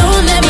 don't let me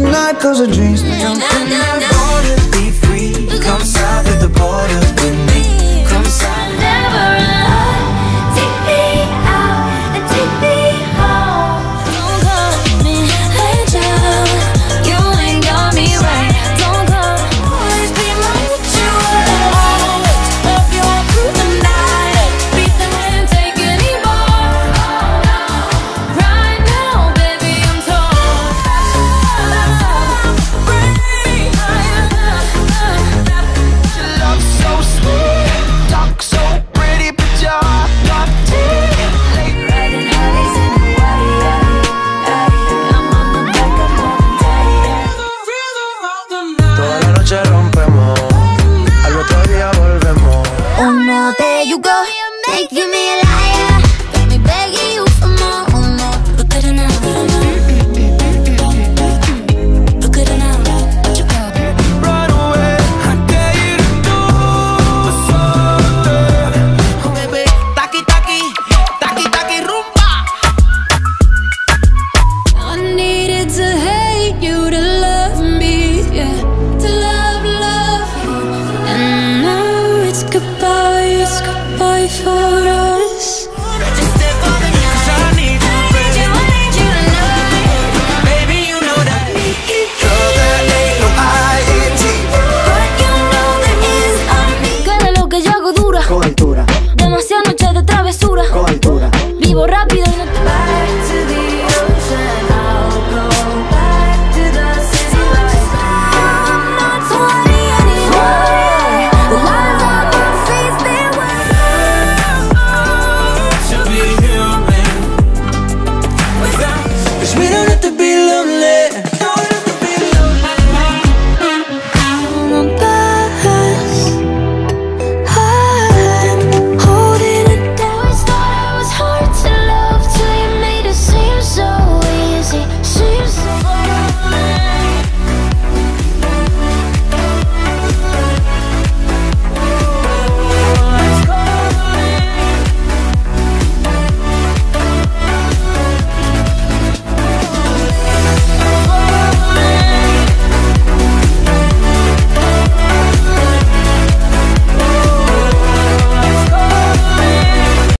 were here, but you're not. Cause the dreams you go, making me a liar. Got me begging you for more.